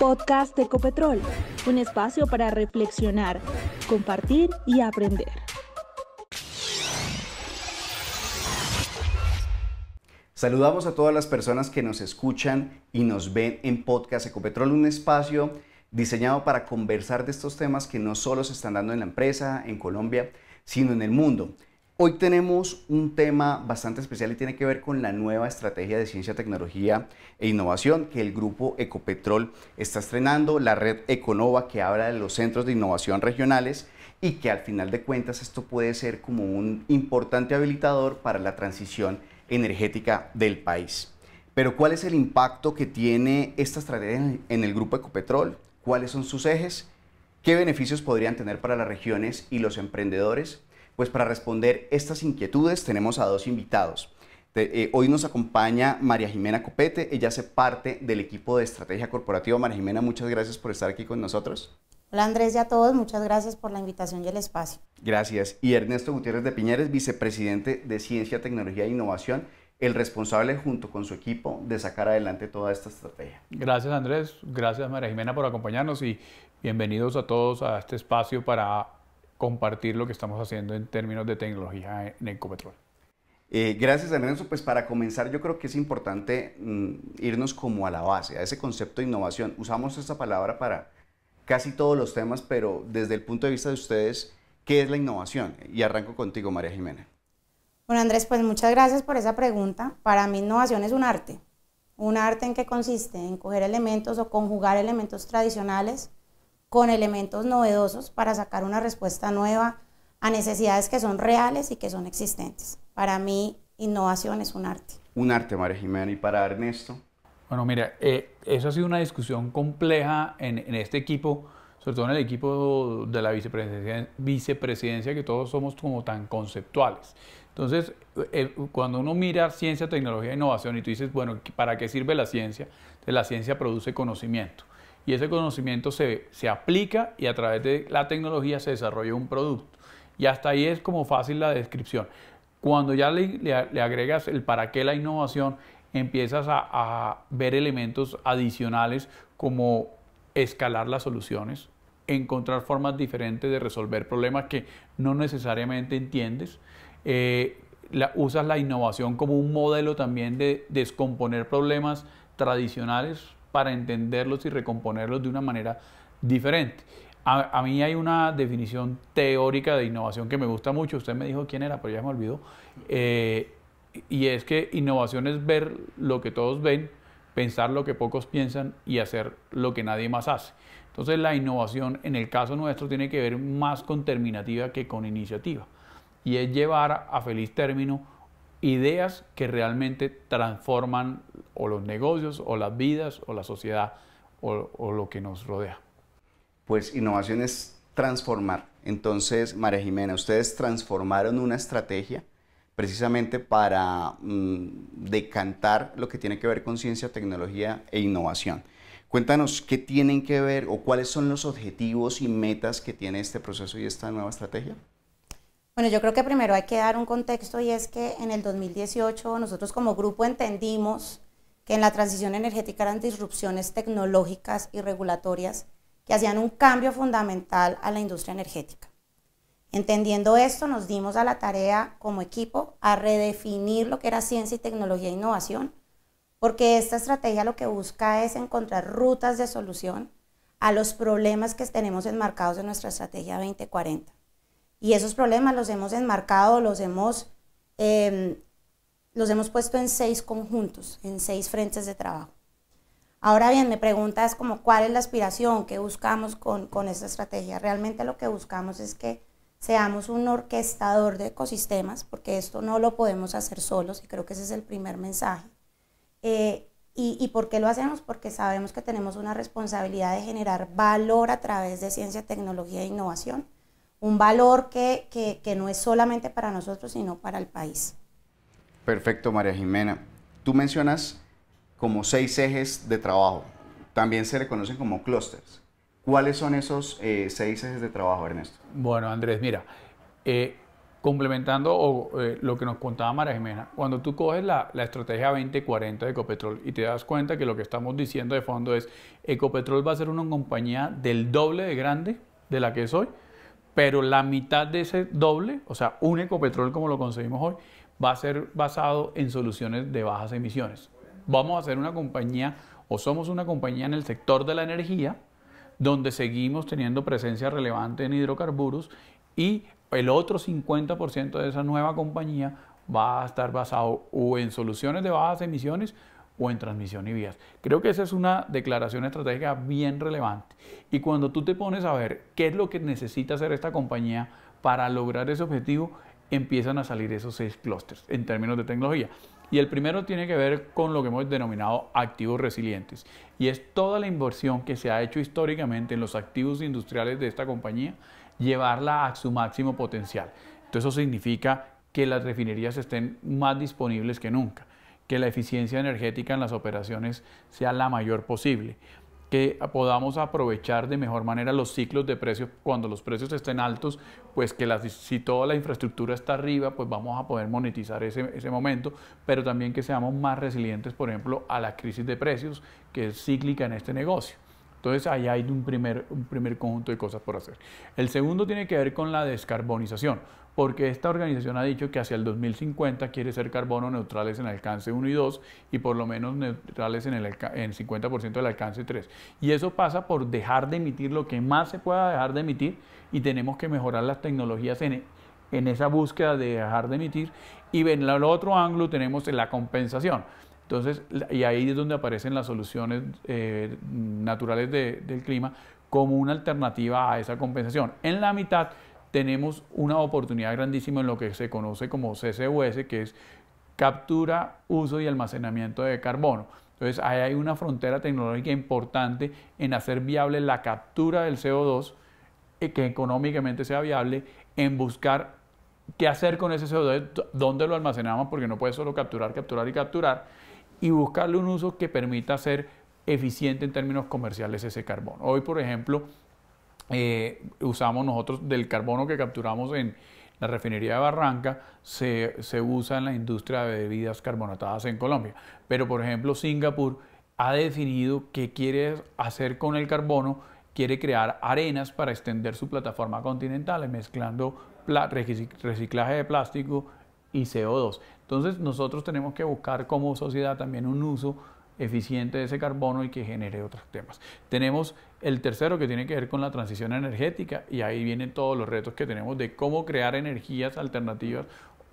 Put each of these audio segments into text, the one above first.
Podcast Ecopetrol, un espacio para reflexionar, compartir y aprender. Saludamos a todas las personas que nos escuchan y nos ven en Podcast Ecopetrol, un espacio diseñado para conversar de estos temas que no solo se están dando en la empresa, en Colombia, sino en el mundo. Hoy tenemos un tema bastante especial y tiene que ver con la nueva estrategia de ciencia, tecnología e innovación que el grupo Ecopetrol está estrenando, la red Econova que habla de los centros de innovación regionales y que al final de cuentas esto puede ser como un importante habilitador para la transición energética del país. Pero ¿cuál es el impacto que tiene esta estrategia en el grupo Ecopetrol? ¿Cuáles son sus ejes? ¿Qué beneficios podrían tener para las regiones y los emprendedores? Pues para responder estas inquietudes tenemos a dos invitados. Eh, hoy nos acompaña María Jimena Copete, ella hace parte del equipo de estrategia corporativa. María Jimena, muchas gracias por estar aquí con nosotros. Hola Andrés y a todos, muchas gracias por la invitación y el espacio. Gracias. Y Ernesto Gutiérrez de Piñeres, vicepresidente de Ciencia, Tecnología e Innovación, el responsable junto con su equipo de sacar adelante toda esta estrategia. Gracias Andrés, gracias María Jimena por acompañarnos y bienvenidos a todos a este espacio para compartir lo que estamos haciendo en términos de tecnología en Ecopetrol. Eh, gracias, Ernesto. Pues para comenzar, yo creo que es importante mm, irnos como a la base, a ese concepto de innovación. Usamos esta palabra para casi todos los temas, pero desde el punto de vista de ustedes, ¿qué es la innovación? Y arranco contigo, María Jimena. Bueno, Andrés, pues muchas gracias por esa pregunta. Para mí, innovación es un arte. Un arte en que consiste en coger elementos o conjugar elementos tradicionales con elementos novedosos para sacar una respuesta nueva a necesidades que son reales y que son existentes. Para mí, innovación es un arte. Un arte, María Jimena. ¿Y para Ernesto? Bueno, mira, eh, eso ha sido una discusión compleja en, este equipo, sobre todo en el equipo de la vicepresidencia, vicepresidencia, que todos somos como tan conceptuales. Entonces, eh, cuando uno mira ciencia, tecnología e innovación y tú dices, bueno, ¿para qué sirve la ciencia? la ciencia produce conocimiento y ese conocimiento se, aplica y a través de la tecnología se desarrolla un producto. Y hasta ahí es como fácil la descripción. Cuando ya le, agregas el para qué la innovación, empiezas a, a, ver elementos adicionales como escalar las soluciones, encontrar formas diferentes de resolver problemas que no necesariamente entiendes. Eh, usas la innovación como un modelo también de descomponer problemas tradicionales para entenderlos y recomponerlos de una manera diferente. A, mí hay una definición teórica de innovación que me gusta mucho. Usted me dijo quién era, pero ya me olvidó. Eh, y es que innovación es ver lo que todos ven, pensar lo que pocos piensan y hacer lo que nadie más hace. Entonces la innovación en el caso nuestro tiene que ver más con terminativa que con iniciativa. Y es llevar a feliz término ideas que realmente transforman o los negocios o las vidas o la sociedad o, lo que nos rodea. Pues innovación es transformar. Entonces, María Jimena, ustedes transformaron una estrategia precisamente para mm, decantar lo que tiene que ver con ciencia, tecnología e innovación. Cuéntanos qué tienen que ver o cuáles son los objetivos y metas que tiene este proceso y esta nueva estrategia. Bueno, yo creo que primero hay que dar un contexto y es que en el 2018 nosotros como grupo entendimos que en la transición energética eran disrupciones tecnológicas y regulatorias que hacían un cambio fundamental a la industria energética. Entendiendo esto, nos dimos a la tarea como equipo a redefinir lo que era ciencia y tecnología e innovación, porque esta estrategia lo que busca es encontrar rutas de solución a los problemas que tenemos enmarcados en nuestra estrategia 2040. Y esos problemas los hemos enmarcado, los hemos, em, los hemos puesto en seis conjuntos, en seis frentes de trabajo. Ahora bien, me preguntas como cuál es la aspiración que buscamos con, con esta estrategia. Realmente lo que buscamos es que seamos un orquestador de ecosistemas, porque esto no lo podemos hacer solos y creo que ese es el primer mensaje. Eh, y, ¿Y por qué lo hacemos? Porque sabemos que tenemos una responsabilidad de generar valor a través de ciencia, tecnología e innovación un valor que, que, no es solamente para nosotros, sino para el país. Perfecto, María Jimena. Tú mencionas como seis ejes de trabajo. También se le conocen como clústeres. ¿Cuáles son esos eh, seis ejes de trabajo, Ernesto? Bueno, Andrés, mira, eh, complementando o, eh, lo que nos contaba María Jimena, cuando tú coges la, la, estrategia 2040 de Ecopetrol y te das cuenta que lo que estamos diciendo de fondo es Ecopetrol va a ser una compañía del doble de grande de la que es hoy, pero la mitad de ese doble, o sea, un Ecopetrol como lo conseguimos hoy, va a ser basado en soluciones de bajas emisiones. Vamos a ser una compañía o somos una compañía en el sector de la energía, donde seguimos teniendo presencia relevante en hidrocarburos y el otro 50% de esa nueva compañía va a estar basado o en soluciones de bajas emisiones o en transmisión y vías. Creo que esa es una declaración estratégica bien relevante. Y cuando tú te pones a ver qué es lo que necesita hacer esta compañía para lograr ese objetivo, empiezan a salir esos seis clústeres en términos de tecnología. Y el primero tiene que ver con lo que hemos denominado activos resilientes. Y es toda la inversión que se ha hecho históricamente en los activos industriales de esta compañía llevarla a su máximo potencial. Entonces eso significa que las refinerías estén más disponibles que nunca, que la eficiencia energética en las operaciones sea la mayor posible, que podamos aprovechar de mejor manera los ciclos de precios cuando los precios estén altos, pues que si toda la infraestructura está arriba, pues vamos a poder monetizar ese, ese momento, pero también que seamos más resilientes, por ejemplo, a la crisis de precios, que es cíclica en este negocio. Entonces ahí hay un primer, un primer conjunto de cosas por hacer. El segundo tiene que ver con la descarbonización, porque esta organización ha dicho que hacia el 2050 quiere ser carbono neutrales en alcance 1 y 2 y por lo menos neutrales en el en 50% del alcance 3. Y eso pasa por dejar de emitir lo que más se pueda dejar de emitir y tenemos que mejorar las tecnologías en, en esa búsqueda de dejar de emitir. Y en el otro ángulo tenemos la compensación. Entonces, y ahí es donde aparecen las soluciones eh, naturales del clima como una alternativa a esa compensación. En la mitad tenemos una oportunidad grandísima en lo que se conoce como CCUS, que es captura, uso y almacenamiento de carbono. Entonces, ahí hay una frontera tecnológica importante en hacer viable la captura del CO2, eh, que económicamente sea viable, en buscar qué hacer con ese CO2, dónde lo almacenamos, porque no puede solo capturar, capturar y capturar y buscarle un uso que permita ser eficiente en términos comerciales ese carbono. Hoy, por ejemplo, eh, usamos nosotros del carbono que capturamos en la refinería de Barranca, se, se usa en la industria de bebidas carbonatadas en Colombia. Pero, por ejemplo, Singapur ha definido qué quiere hacer con el carbono, quiere crear arenas para extender su plataforma continental, mezclando reciclaje de plástico y CO2. Entonces nosotros tenemos que buscar como sociedad también un uso eficiente de ese carbono y que genere otros temas. Tenemos el tercero que tiene que ver con la transición energética y ahí vienen todos los retos que tenemos de cómo crear energías alternativas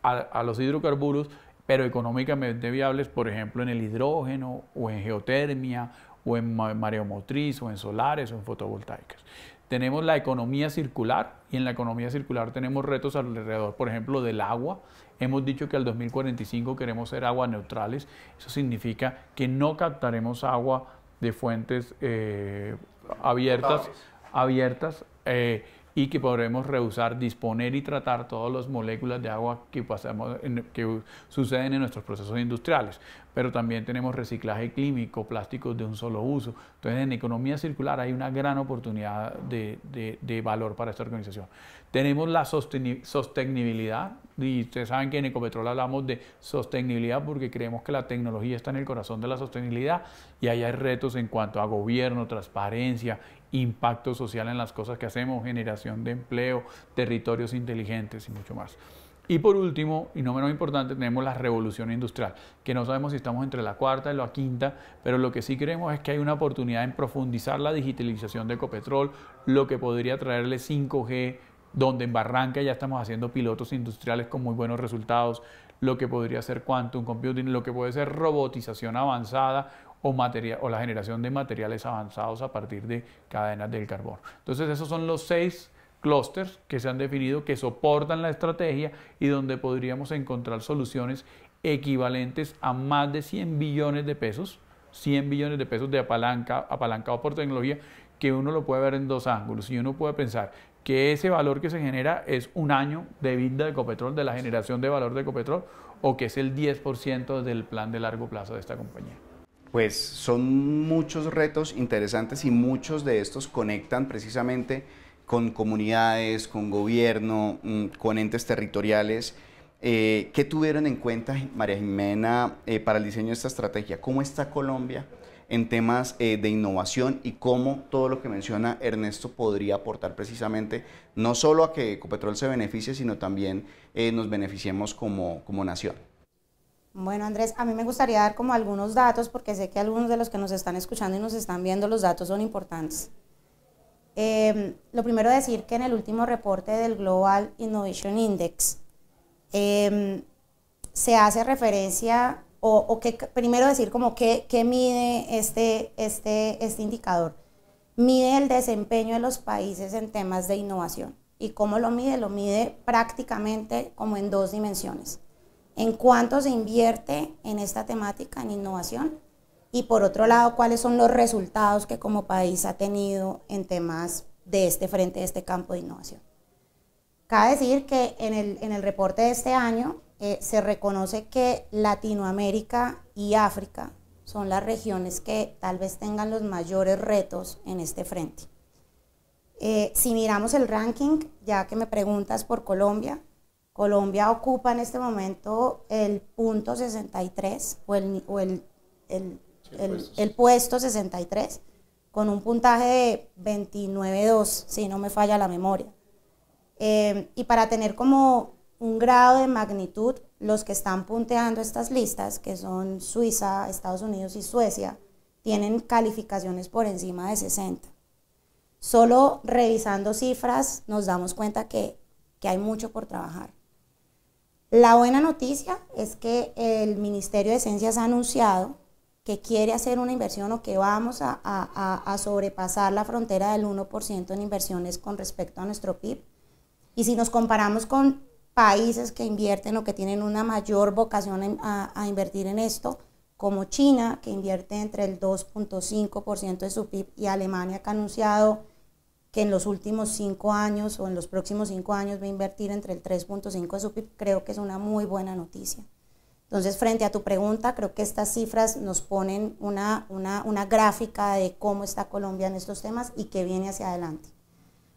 a, los hidrocarburos, pero económicamente viables, por ejemplo, en el hidrógeno o en geotermia o en mareomotriz o en solares o en fotovoltaicas. Tenemos la economía circular y en la economía circular tenemos retos alrededor, por ejemplo, del agua. Hemos dicho que al 2045 queremos ser agua neutrales. Eso significa que no captaremos agua de fuentes eh, abiertas, abiertas eh, y que podremos reusar, disponer y tratar todas las moléculas de agua que, pasamos que suceden en nuestros procesos industriales. Pero también tenemos reciclaje químico, plásticos de un solo uso. Entonces, en economía circular hay una gran oportunidad de, de, valor para esta organización. Tenemos la sostenibilidad, y ustedes saben que en Ecopetrol hablamos de sostenibilidad porque creemos que la tecnología está en el corazón de la sostenibilidad y ahí hay retos en cuanto a gobierno, transparencia impacto social en las cosas que hacemos, generación de empleo, territorios inteligentes y mucho más. Y por último, y no menos importante, tenemos la revolución industrial, que no sabemos si estamos entre la cuarta y la quinta, pero lo que sí creemos es que hay una oportunidad en profundizar la digitalización de Ecopetrol, lo que podría traerle 5G, donde en Barranca ya estamos haciendo pilotos industriales con muy buenos resultados, lo que podría ser quantum computing, lo que puede ser robotización avanzada o, la generación de materiales avanzados a partir de cadenas del carbono. Entonces esos son los seis clústeres que se han definido que soportan la estrategia y donde podríamos encontrar soluciones equivalentes a más de 100 billones de pesos, 100 billones de pesos de apalanca, apalancado por tecnología, que uno lo puede ver en dos ángulos y uno puede pensar que ese valor que se genera es un año de vida de Ecopetrol, de la generación de valor de Ecopetrol, o que es el 10% del plan de largo plazo de esta compañía pues son muchos retos interesantes y muchos de estos conectan precisamente con comunidades, con gobierno, mm, con entes territoriales. Eh, ¿Qué tuvieron en cuenta, María Jimena, eh, para el diseño de esta estrategia? ¿Cómo está Colombia en temas eh, de innovación y cómo todo lo que menciona Ernesto podría aportar precisamente no solo a que Ecopetrol se beneficie, sino también nos beneficiemos como, como nación? Bueno, Andrés, a mí me gustaría dar como algunos datos porque sé que algunos de los que nos están escuchando y nos están viendo los datos son importantes. Em, lo primero decir que en el último reporte del Global Innovation Index em, se hace referencia, o, que primero decir como que, mide este, este, este indicador. Mide el desempeño de los países en temas de innovación. ¿Y cómo lo mide? Lo mide prácticamente como en dos dimensiones. En cuánto se invierte en esta temática, en innovación, y por otro lado, cuáles son los resultados que como país ha tenido en temas de este frente, de este campo de innovación. Cabe decir que en el, en el reporte de este año eh, se reconoce que Latinoamérica y África son las regiones que tal vez tengan los mayores retos en este frente. Eh, si miramos el ranking, ya que me preguntas por Colombia, Colombia ocupa en este momento el punto 63 o el, o el, el el, puesto 63, con un puntaje de 29.2, si no me falla la memoria. Eh, y para tener como un grado de magnitud, los que están punteando estas listas, que son Suiza, Estados Unidos y Suecia, tienen calificaciones por encima de 60. Solo revisando cifras nos damos cuenta que, que hay mucho por trabajar. La buena noticia es que el Ministerio de Ciencias ha anunciado que quiere hacer una inversión o que vamos a, sobrepasar la frontera del 1% en inversiones con respecto a nuestro PIB. Y si nos comparamos con países que invierten o que tienen una mayor vocación a, invertir en esto, como China, que invierte entre el 2.5% de su PIB, y Alemania, que ha anunciado que en los últimos cinco años o en los próximos cinco años va a invertir entre el 3.5% de su PIB, creo que es una muy buena noticia. Entonces, frente a tu pregunta, creo que estas cifras nos ponen una, una, gráfica de cómo está Colombia en estos temas y qué viene hacia adelante.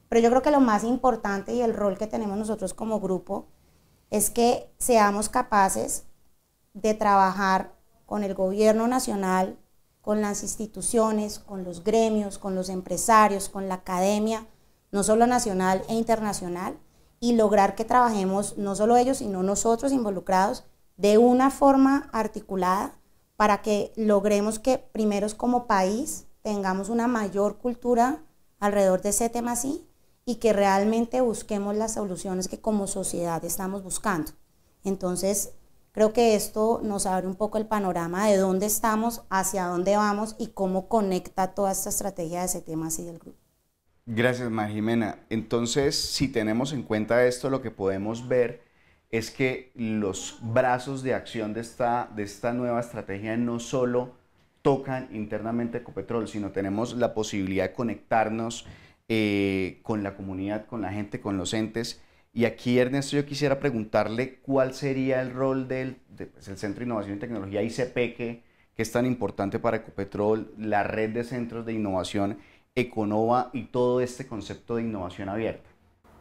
Pero yo creo que lo más importante y el rol que tenemos nosotros como grupo es que seamos capaces de trabajar con el gobierno nacional, con las instituciones, con los gremios, con los empresarios, con la academia, no solo nacional e internacional, y lograr que trabajemos no solo ellos, sino nosotros involucrados de una forma articulada para que logremos que primeros como país tengamos una mayor cultura alrededor de ese tema así y que realmente busquemos las soluciones que como sociedad estamos buscando. Entonces, creo que esto nos abre un poco el panorama de dónde estamos, hacia dónde vamos y cómo conecta toda esta estrategia de ese tema así del grupo. Gracias, María Jimena. Entonces, si tenemos en cuenta esto, lo que podemos ver es que los brazos de acción de esta, de esta nueva estrategia no solo tocan internamente Ecopetrol, sino tenemos la posibilidad de conectarnos eh, con la comunidad, con la gente, con los entes. Y aquí, Ernesto, yo quisiera preguntarle cuál sería el rol del pues, Centro de Innovación y Tecnología ICP, que, que es tan importante para Ecopetrol, la red de centros de innovación Econova y todo este concepto de innovación abierta.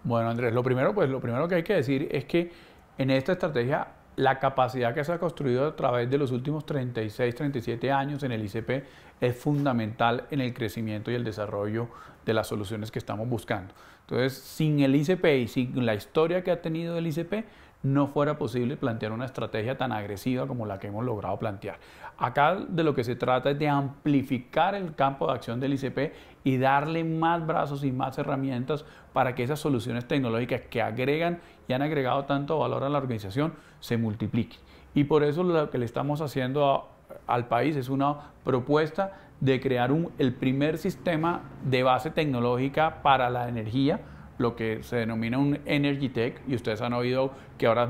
Bueno, Andrés, lo primero, pues, lo primero que hay que decir es que en esta estrategia, la capacidad que se ha construido a través de los últimos 36, 37 años en el ICP es fundamental en el crecimiento y el desarrollo de las soluciones que estamos buscando. Entonces, sin el ICP y sin la historia que ha tenido el ICP, no fuera posible plantear una estrategia tan agresiva como la que hemos logrado plantear. Acá de lo que se trata es de amplificar el campo de acción del ICP y darle más brazos y más herramientas para que esas soluciones tecnológicas que agregan y han agregado tanto valor a la organización se multipliquen. Y por eso lo que le estamos haciendo al país es una propuesta de crear el primer sistema de base tecnológica para la energía, lo que se denomina un Energy Tech, y ustedes han oído que ahora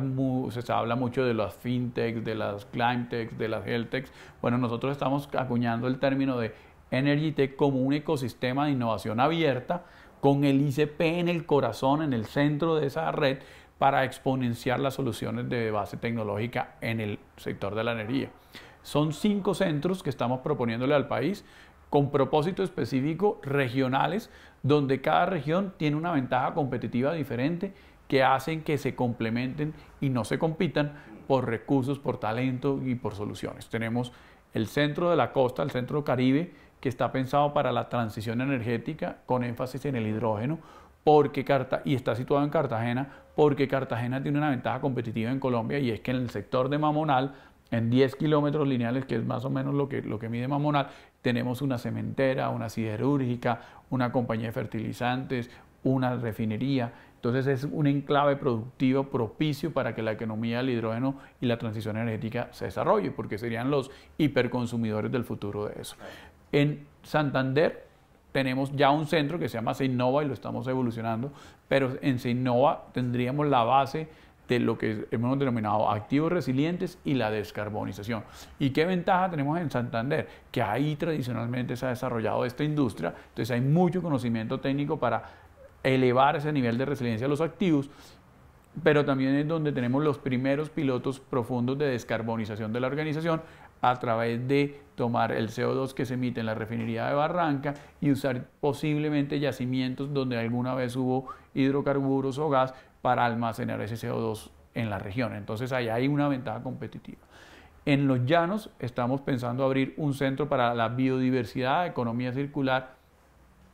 se habla mucho de las fintechs, de las climatechs, de las healtechs. Bueno, nosotros estamos acuñando el término de Energy Tech como un ecosistema de innovación abierta con el ICP en el corazón, en el centro de esa red, para exponenciar las soluciones de base tecnológica en el sector de la energía. Son cinco centros que estamos proponiéndole al país con propósito específico regionales, donde cada región tiene una ventaja competitiva diferente que hacen que se complementen y no se compitan por recursos, por talento y por soluciones. Tenemos el centro de la costa, el centro caribe, que está pensado para la transición energética con énfasis en el hidrógeno, porque Carta y está situado en Cartagena, porque Cartagena tiene una ventaja competitiva en Colombia y es que en el sector de Mamonal, en 10 kilómetros lineales, que es más o menos lo que, lo que mide Mamonal, tenemos una cementera, una siderúrgica, una compañía de fertilizantes, una refinería. Entonces es un enclave productivo propicio para que la economía del hidrógeno y la transición energética se desarrolle, porque serían los hiperconsumidores del futuro de eso. En Santander tenemos ya un centro que se llama Seinnova y lo estamos evolucionando, pero en Seinnova tendríamos la base de lo que hemos denominado activos resilientes y la descarbonización. ¿Y qué ventaja tenemos en Santander? Que ahí tradicionalmente se ha desarrollado esta industria, entonces hay mucho conocimiento técnico para elevar ese nivel de resiliencia a los activos, pero también es donde tenemos los primeros pilotos profundos de descarbonización de la organización a través de tomar el CO2 que se emite en la refinería de Barranca y usar posiblemente yacimientos donde alguna vez hubo hidrocarburos o gas para almacenar ese CO2 en la región. Entonces ahí hay una ventaja competitiva. En los llanos estamos pensando abrir un centro para la biodiversidad, economía circular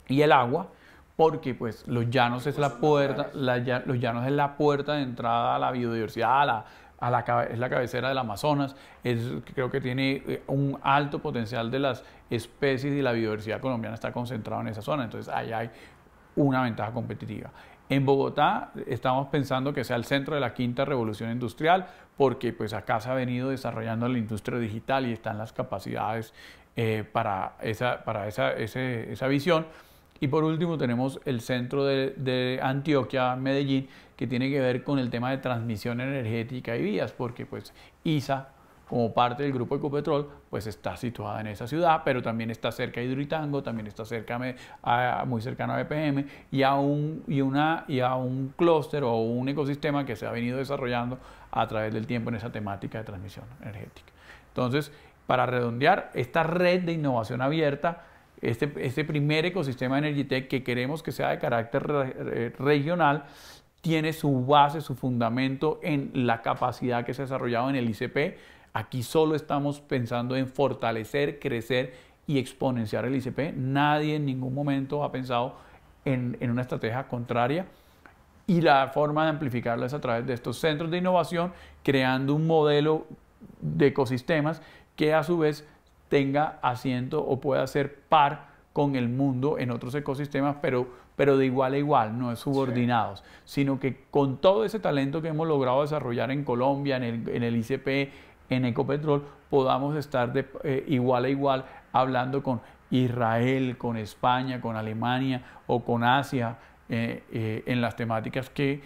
y el agua, porque pues los llanos es la puerta, los llanos es la puerta de entrada a la biodiversidad, a la, a la, es la cabecera del Amazonas, es, creo que tiene eh, un alto potencial de las especies y la biodiversidad colombiana está concentrada en esa zona, entonces ahí hay una ventaja competitiva. En Bogotá estamos pensando que sea el centro de la quinta revolución industrial, porque pues acá se ha venido desarrollando la industria digital y están las capacidades eh, para, esa, para esa, esa visión. Y por último tenemos el centro de, Antioquia, Medellín, que tiene que ver con el tema de transmisión energética y vías, porque pues ISA, como parte del grupo Ecopetrol, pues está situada en esa ciudad, pero también está cerca de Hidroitango, también está cerca a, muy cercano a BPM y a un, y y a un clúster o un ecosistema que se ha venido desarrollando a través del tiempo en esa temática de transmisión energética. Entonces, para redondear, esta red de innovación abierta este, este, primer ecosistema de Energytech que queremos que sea de carácter regional, tiene su base, su fundamento en la capacidad que se ha desarrollado en el ICP. Aquí solo estamos pensando en fortalecer, crecer y exponenciar el ICP. Nadie en ningún momento ha pensado en, en una estrategia contraria. Y la forma de amplificarla es a través de estos centros de innovación, creando un modelo de ecosistemas que a su vez tenga asiento o pueda ser par con el mundo en otros ecosistemas, pero, pero de igual a igual, no es subordinados, sino que con todo ese talento que hemos logrado desarrollar en Colombia, en el, en el ICP, en Ecopetrol, podamos estar de eh, igual a igual hablando con Israel, con España, con Alemania o con Asia eh, eh, en las temáticas que,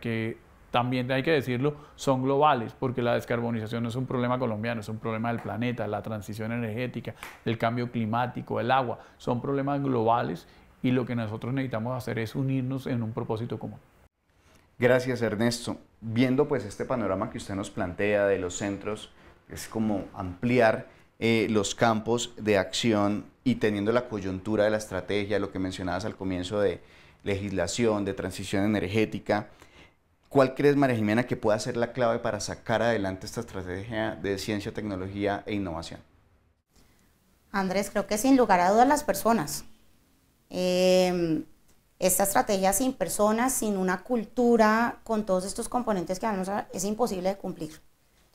que también hay que decirlo, son globales, porque la descarbonización no es un problema colombiano, es un problema del planeta, la transición energética, el cambio climático, el agua, son problemas globales y lo que nosotros necesitamos hacer es unirnos en un propósito común. Gracias Ernesto. Viendo pues este panorama que usted nos plantea de los centros, es como ampliar eh, los campos de acción y teniendo la coyuntura de la estrategia, lo que mencionabas al comienzo de legislación, de transición energética, ¿Cuál crees, María Jimena, que pueda ser la clave para sacar adelante esta estrategia de ciencia, tecnología e innovación? Andrés, creo que sin lugar a dudas las personas. Em, esta estrategia sin personas, sin una cultura, con todos estos componentes que vamos a, es imposible de cumplir.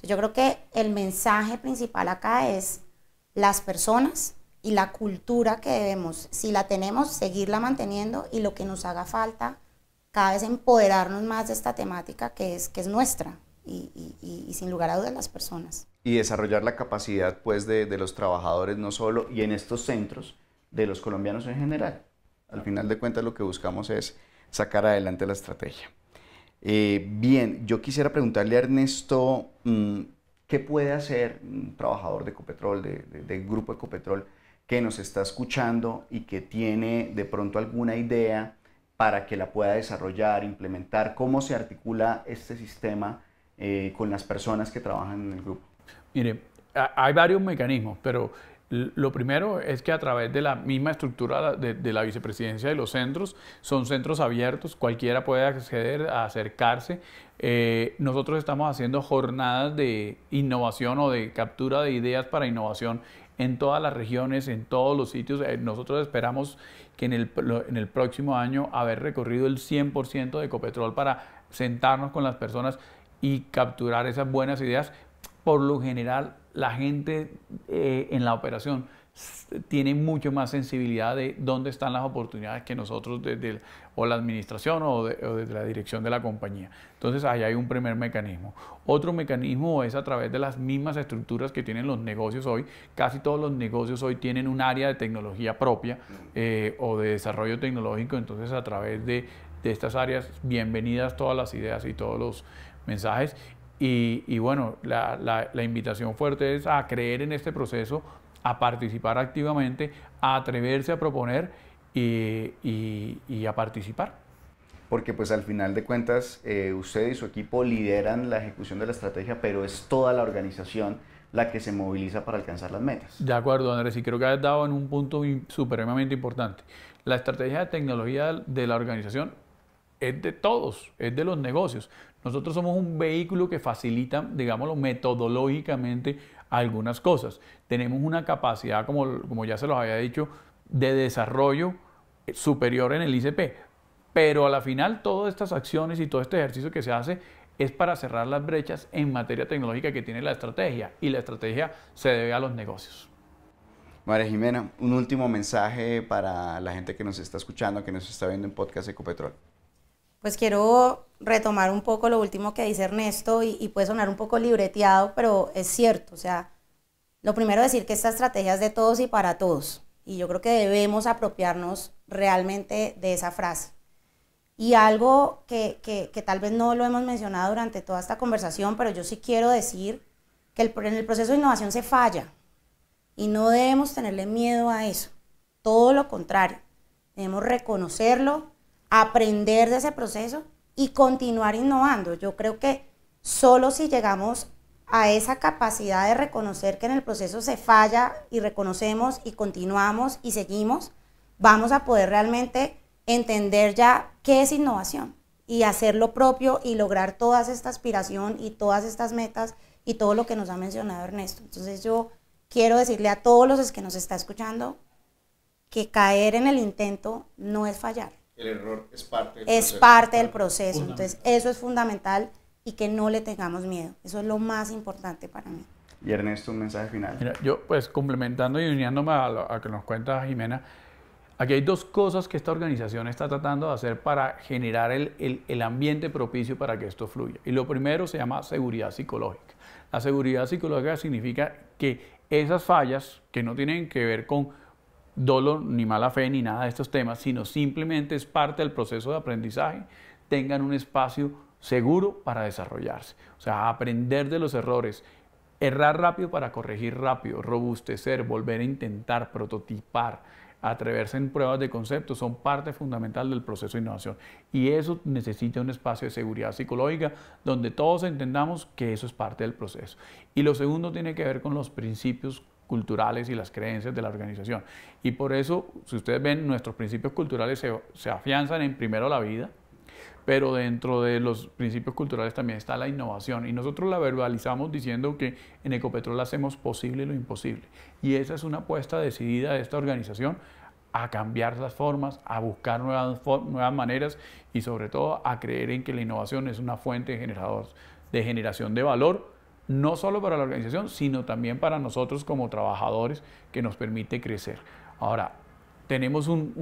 yo creo que el mensaje principal acá es las personas y la cultura que debemos, si la tenemos, seguirla manteniendo y lo que nos haga falta, cada vez empoderarnos más de esta temática que es, que es nuestra y, sin lugar a dudas las personas. Y desarrollar la capacidad pues de, los trabajadores no solo y en estos centros, de los colombianos en general. Al final de cuentas lo que buscamos es sacar adelante la estrategia. Eh, bien, yo quisiera preguntarle a Ernesto, mm, ¿qué puede hacer un trabajador de Ecopetrol, del grupo Ecopetrol, que nos está escuchando y que tiene de pronto alguna idea para que la pueda desarrollar, implementar, cómo se articula este sistema eh, con las personas que trabajan en el grupo? Mire, hay varios mecanismos, pero Lo primero es que a través de la misma estructura de, la vicepresidencia de los centros, son centros abiertos, cualquiera puede acceder a acercarse. Eh, nosotros estamos haciendo jornadas de innovación o de captura de ideas para innovación en todas las regiones, en todos los sitios. Eh, nosotros esperamos que en el, próximo año haber recorrido el 100% de Ecopetrol para sentarnos con las personas y capturar esas buenas ideas. Por lo general, la gente eh, en la operación tiene mucho más sensibilidad de dónde están las oportunidades que nosotros desde o la administración o, desde la dirección de la compañía. Entonces ahí hay un primer mecanismo. Otro mecanismo es a través de las mismas estructuras que tienen los negocios hoy. Casi todos los negocios hoy tienen un área de tecnología propia eh, o de desarrollo tecnológico. Entonces a través de, de estas áreas, bienvenidas todas las ideas y todos los mensajes y, bueno, la, invitación fuerte es a creer en este proceso, a participar activamente, a atreverse a proponer y, a participar. Porque pues al final de cuentas eh, usted y su equipo lideran la ejecución de la estrategia, pero es toda la organización la que se moviliza para alcanzar las metas. De acuerdo, Andrés, y creo que has dado en un punto supremamente importante. La estrategia de tecnología de la organización es de todos, es de los negocios. Nosotros somos un vehículo que facilita, digámoslo, metodológicamente algunas cosas. Tenemos una capacidad, como, ya se los había dicho, de desarrollo superior en el ICP. Pero a la final todas estas acciones y todo este ejercicio que se hace es para cerrar las brechas en materia tecnológica que tiene la estrategia y la estrategia se debe a los negocios. María Jimena, un último mensaje para la gente que nos está escuchando, que nos está viendo en Podcast Ecopetrol pues quiero retomar un poco lo último que dice Ernesto y, puede sonar un poco libreteado, pero es cierto. O sea, lo primero decir que esta estrategia es de todos y para todos. Y yo creo que debemos apropiarnos realmente de esa frase. Y algo que, que, tal vez no lo hemos mencionado durante toda esta conversación, pero yo sí quiero decir que en el proceso de innovación se falla. Y no debemos tenerle miedo a eso. Todo lo contrario. Debemos reconocerlo, aprender de ese proceso y continuar innovando. Yo creo que solo si llegamos a esa capacidad de reconocer que en el proceso se falla y reconocemos y continuamos y seguimos, vamos a poder realmente entender ya qué es innovación y hacer lo propio y lograr toda esta aspiración y todas estas metas y todo lo que nos ha mencionado Ernesto. Entonces yo quiero decirle a todos los que nos está escuchando que caer en el intento no es fallar el error es parte del es proceso. parte del proceso. Entonces, eso es fundamental y que no le tengamos miedo. Eso es lo más importante para mí. Y Ernesto, un mensaje final. Mira, yo pues complementando y uniéndome a lo que nos cuenta Jimena, aquí hay dos cosas que esta organización está tratando de hacer para generar el, el, el ambiente propicio para que esto fluya. Y lo primero se llama seguridad psicológica. La seguridad psicológica significa que esas fallas que no tienen que ver con dolor, ni mala fe, ni nada de estos temas, sino simplemente es parte del proceso de aprendizaje, tengan un espacio seguro para desarrollarse. O sea, aprender de los errores, errar rápido para corregir rápido, robustecer, volver a intentar, prototipar, atreverse en pruebas de conceptos, son parte fundamental del proceso de innovación. Y eso necesita un espacio de seguridad psicológica donde todos entendamos que eso es parte del proceso. Y lo segundo tiene que ver con los principios culturales y las creencias de la organización. Y por eso, si ustedes ven, nuestros principios culturales se, afianzan en primero la vida, pero dentro de los principios culturales también está la innovación. Y nosotros la verbalizamos diciendo que en Ecopetrol hacemos posible lo imposible. Y esa es una apuesta decidida de esta organización a cambiar las formas, a buscar nuevas, nuevas maneras y sobre todo a creer en que la innovación es una fuente de, de generación de valor no solo para la organización, sino también para nosotros como trabajadores que nos permite crecer. Ahora, tenemos un,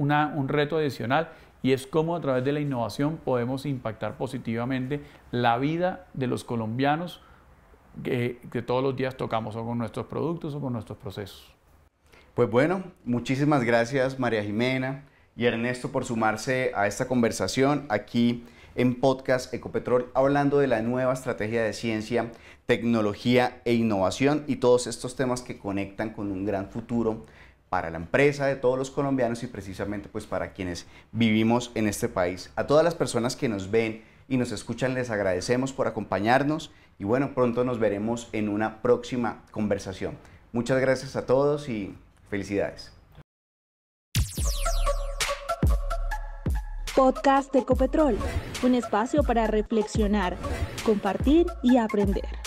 reto adicional y es cómo a través de la innovación podemos impactar positivamente la vida de los colombianos que, que todos los días tocamos o con nuestros productos o con nuestros procesos. Pues bueno, muchísimas gracias María Jimena y Ernesto por sumarse a esta conversación aquí en podcast Ecopetrol hablando de la nueva estrategia de ciencia, tecnología e innovación y todos estos temas que conectan con un gran futuro para la empresa de todos los colombianos y precisamente pues para quienes vivimos en este país. A todas las personas que nos ven y nos escuchan les agradecemos por acompañarnos y bueno, pronto nos veremos en una próxima conversación. Muchas gracias a todos y felicidades. Podcast Ecopetrol, un espacio para reflexionar, compartir y aprender.